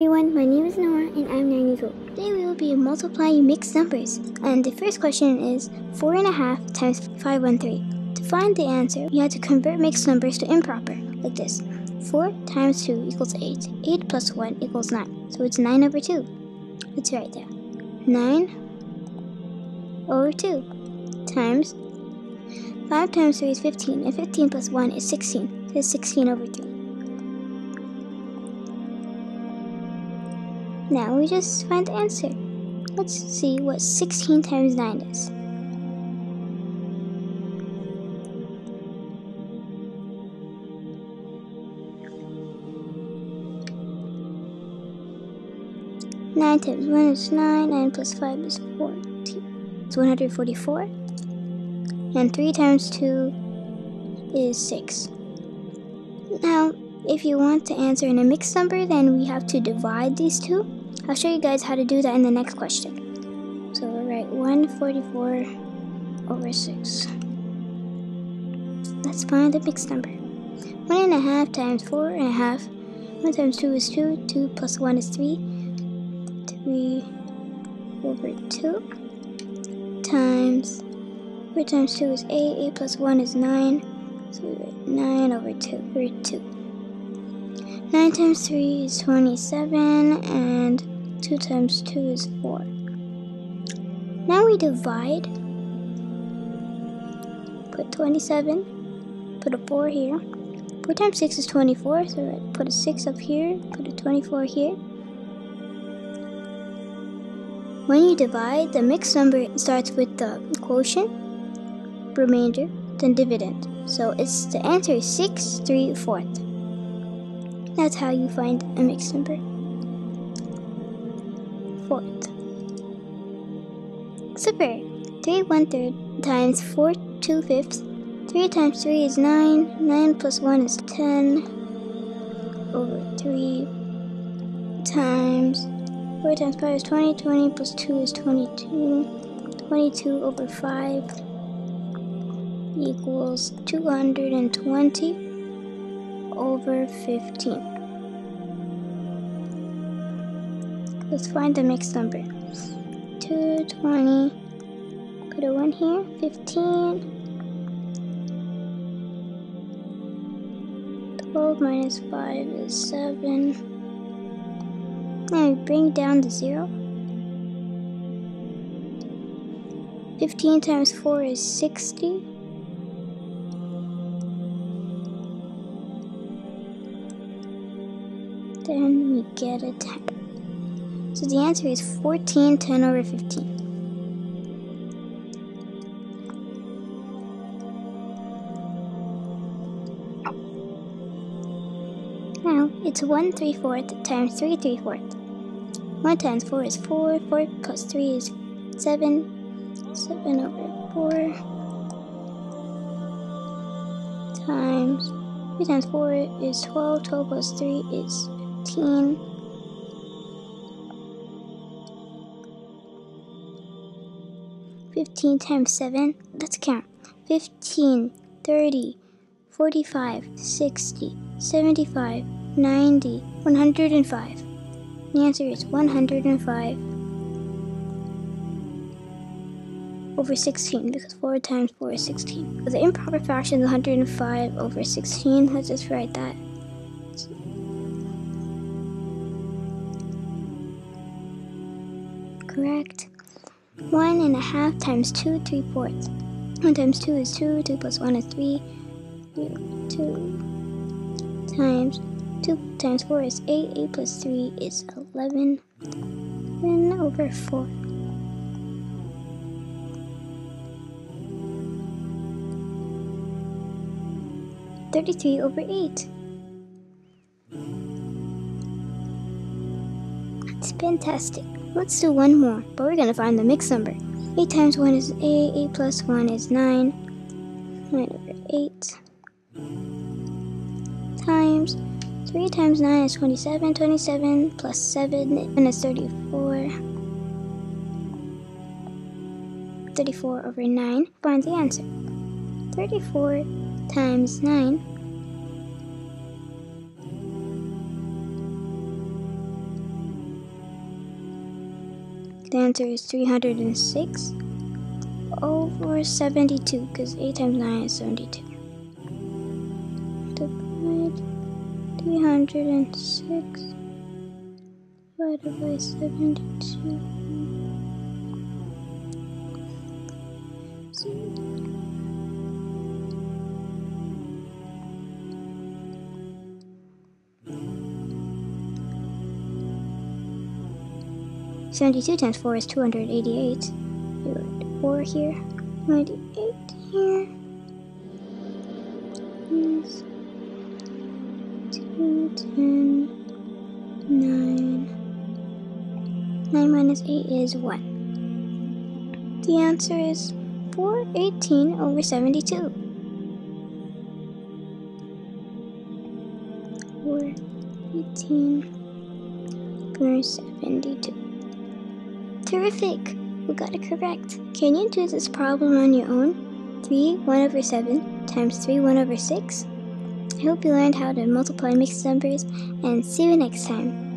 everyone, my name is Norah and I'm 9 years old. Today we will be multiplying mixed numbers. And the first question is 4.5 times 513. To find the answer, we have to convert mixed numbers to improper, like this. 4 times 2 equals 8. 8 plus 1 equals 9. So it's 9 over 2. Let's write that. 9 over 2 times 5 times 3 is 15, and 15 plus 1 is 16. So it's 16 over 3. Now we just find the answer. Let's see what 16 times 9 is. Nine times one is nine. Nine plus five is fourteen. It's one hundred forty-four. And three times two is six. Now, if you want to answer in a mixed number, then we have to divide these two. I'll show you guys how to do that in the next question. So we'll write 144 over 6. Let's find the mixed number. 1 and a half times 4 and a half. 1 times 2 is 2. 2 plus 1 is 3. 3 over 2 times 4 times 2 is 8. 8 plus 1 is 9. So we write 9 over 2 over 2. 9 times 3 is 27, and 2 times 2 is 4. Now we divide. Put 27, put a 4 here. 4 times 6 is 24, so I put a 6 up here, put a 24 here. When you divide, the mixed number starts with the quotient, remainder, then dividend. So it's the answer is 6 3 fourth. That's how you find a mixed number. Fourth. Super. 3 1 third times 4 2 fifths. 3 times 3 is 9. 9 plus 1 is 10 over 3 times 4 times 5 is 20. 20 plus 2 is 22. 22 over 5 equals 220 over 15. Let's find the mixed number. 220, put a 1 here, 15. 12 minus 5 is 7. Now we bring down the 0. 15 times 4 is 60. Then we get a 10. So the answer is 14 10 over 15. Now it's 1 3 fourth times 3 3 fourth. 1 times 4 is 4, 4 plus 3 is 7, 7 over 4 times 3 times 4 is 12, 12 plus 3 is 15 15 times 7 let's count 15 30 45 60 75 90 105 the answer is 105 over 16 because 4 times 4 is 16. But the improper fraction is 105 over 16. Let's just write that. Correct. 1 and a half times 2, 3 fourths. 1 times 2 is 2, 2 plus 1 is 3. 2 times 2 times 4 is 8, 8 plus 3 is 11. Then over 4. Thirty-three over eight. It's fantastic. Let's do one more, but we're gonna find the mixed number. 8 times 1 is 8, 8 plus 1 is 9. 9 over 8. Times 3 times 9 is 27. 27 plus 7 is 34. 34 over 9. Find the answer. 34 times 9 The answer is 306 over 72 because 8 times 9 is 72. Divide 306 divided by 72. Seventy-two times four is two hundred eighty-eight. Four here, ninety-eight here. Yes. Two, ten, nine. Nine minus eight is one. The answer is 418 over 72. 418 over 72. Terrific! We got it correct. Can you do this problem on your own? 3 1 over 7 times 3 1 over 6? I hope you learned how to multiply mixed numbers and see you next time.